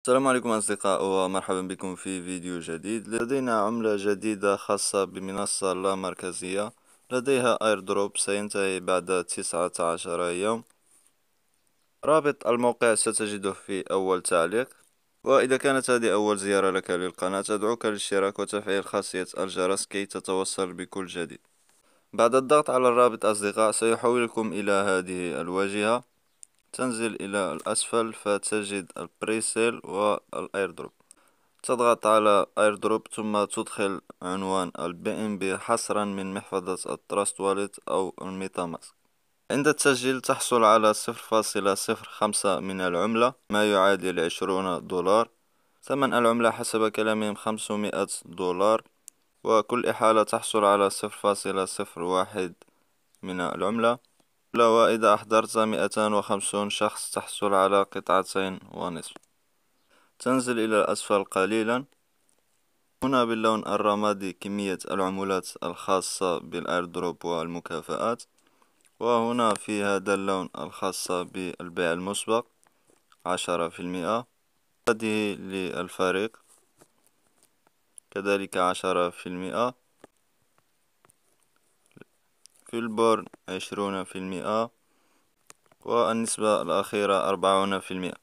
السلام عليكم أصدقاء ومرحبا بكم في فيديو جديد. لدينا عملة جديدة خاصة بمنصة لا مركزية. لديها ايردروب سينتهي بعد تسعة عشر يوم. رابط الموقع ستجده في أول تعليق. وإذا كانت هذه أول زيارة لك للقناة أدعوك للاشتراك وتفعيل خاصية الجرس كي تتوصل بكل جديد. بعد الضغط على الرابط أصدقاء سيحولكم إلى هذه الواجهة. تنزل إلى الأسفل فتجد ال presale وال airdrop. تضغط على airdrop ثم تدخل عنوان ال BNB حصرا من محفظة Trust Wallet أو MetaMask عند التسجيل تحصل على صفر فاصلة صفر خمسة من العملة ما يعادل عشرون دولار. ثمن العملة حسب كلامهم خمسمائة دولار. وكل إحالة تحصل على صفر فاصلة صفر واحد من العملة. وإذا أحضرت مئتان وخمسون شخص تحصل على قطعتين ونصف. تنزل إلى الأسفل قليلا. هنا باللون الرمادي كمية العمولات الخاصة بالأيردروب والمكافآت. وهنا في هذا اللون الخاصة بالبيع المسبق عشرة في المئة. هذه للفريق كذلك عشرة في المئة. في البورن عشرون في المئة والنسبة الأخيرة أربعون في المئة.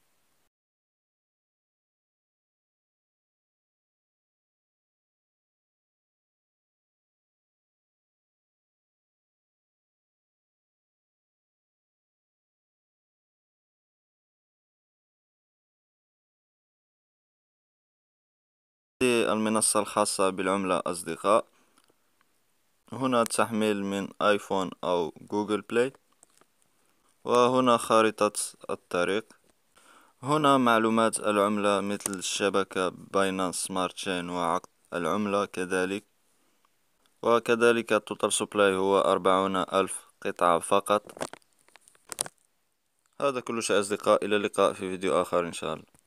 المنصة الخاصة بالعملة أصدقاء. هنا تحميل من iPhone أو Google Play وهنا خارطة الطريق. هنا معلومات العملة مثل الشبكة Binance Smart Chain وعقد العملة كذلك. وكذلك ال total supply هو أربعون ألف قطعة فقط. هذا كل شيء أصدقاء إلى اللقاء في فيديو آخر إن شاء الله.